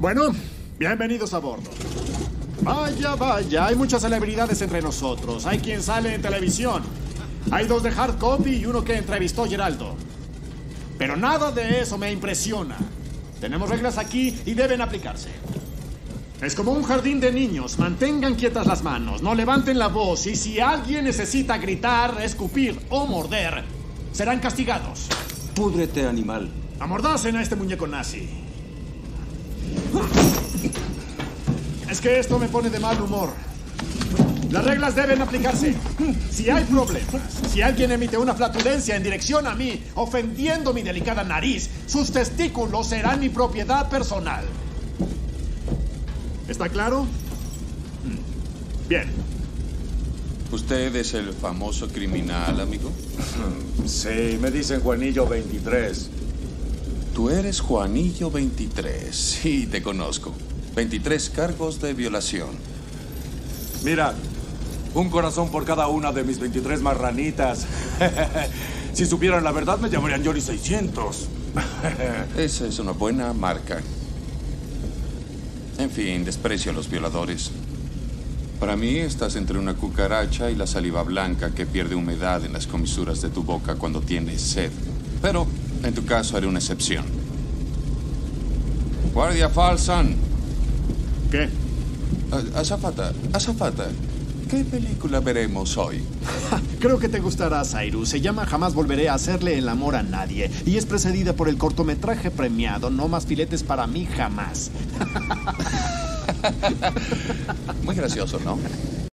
Bueno, bienvenidos a bordo. Vaya, vaya, hay muchas celebridades entre nosotros. Hay quien sale en televisión. Hay dos de hard copy y uno que entrevistó Geraldo. Pero nada de eso me impresiona. Tenemos reglas aquí y deben aplicarse. Es como un jardín de niños. Mantengan quietas las manos, no levanten la voz y si alguien necesita gritar, escupir o morder, serán castigados. Púdrete, animal. Amordacen a este muñeco nazi. Es que esto me pone de mal humor. Las reglas deben aplicarse. Si hay problemas, si alguien emite una flatulencia en dirección a mí, ofendiendo mi delicada nariz, sus testículos serán mi propiedad personal. ¿Está claro? Bien. ¿Usted es el famoso criminal, amigo? Sí, me dicen Juanillo 23. Tú eres Juanillo 23. Sí, te conozco. 23 cargos de violación. Mira, un corazón por cada una de mis 23 marranitas. si supieran la verdad, me llamarían Johnny 600. Esa es una buena marca. En fin, desprecio a los violadores. Para mí estás entre una cucaracha y la saliva blanca que pierde humedad en las comisuras de tu boca cuando tienes sed. Pero en tu caso haré una excepción. Guardia Falsan. ¿Qué? Azafata, azafata. ¿Qué película veremos hoy? Creo que te gustará, Cyrus. Se llama Jamás volveré a hacerle el amor a nadie. Y es precedida por el cortometraje premiado No más filetes para mí jamás. Muy gracioso, ¿no?